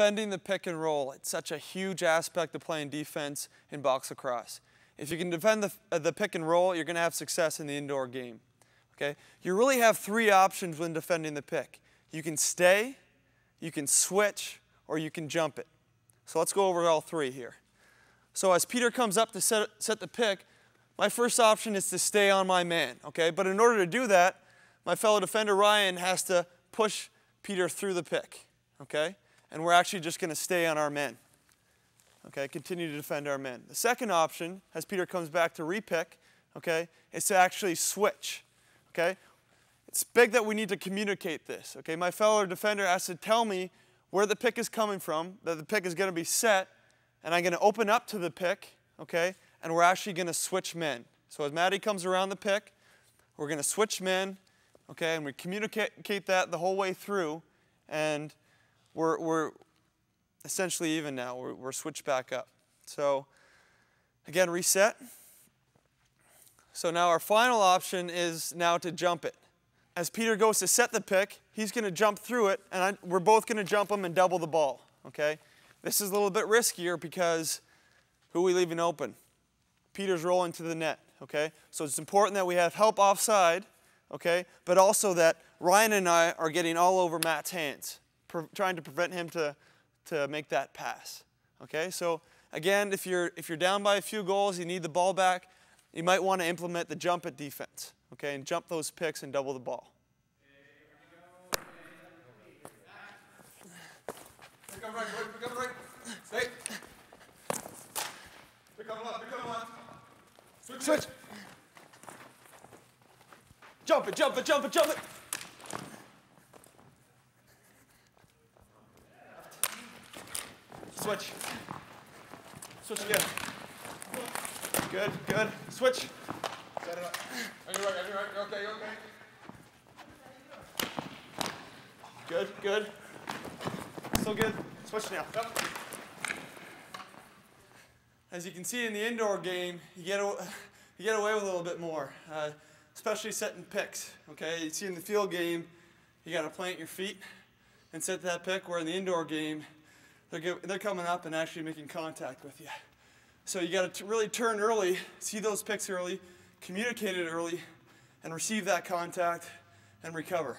defending the pick and roll. It's such a huge aspect of playing defense in box lacrosse. If you can defend the, uh, the pick and roll, you're going to have success in the indoor game. Okay? You really have three options when defending the pick. You can stay, you can switch, or you can jump it. So let's go over all three here. So as Peter comes up to set, set the pick, my first option is to stay on my man, okay? But in order to do that, my fellow defender Ryan has to push Peter through the pick, okay? And we're actually just going to stay on our men. Okay, continue to defend our men. The second option, as Peter comes back to repick, okay, is to actually switch. Okay? It's big that we need to communicate this. Okay, my fellow defender has to tell me where the pick is coming from, that the pick is going to be set, and I'm going to open up to the pick, okay, and we're actually going to switch men. So as Maddie comes around the pick, we're going to switch men, okay, and we communicate that the whole way through, and we're, we're essentially even now. We're, we're switched back up. So again, reset. So now our final option is now to jump it. As Peter goes to set the pick, he's going to jump through it, and I, we're both going to jump him and double the ball, okay? This is a little bit riskier because who are we leaving open? Peter's rolling to the net, okay? So it's important that we have help offside, okay? But also that Ryan and I are getting all over Matt's hands, trying to prevent him to, to make that pass, okay? So again, if you're, if you're down by a few goals, you need the ball back, you might want to implement the jump at defense, okay, and jump those picks and double the ball. Switch. Jump it, jump it, jump it, jump it. Switch. Switch again. Good, good. Switch. Set it up. On your right, on your right. Okay, okay. Good, good. Still good. Switch now. Yep. As you can see in the indoor game, you get, you get away with a little bit more, uh, especially setting picks. Okay, you see in the field game, you got to plant your feet and set that pick, where in the indoor game, they're, they're coming up and actually making contact with you. So you got to really turn early, see those picks early, communicate it early, and receive that contact and recover.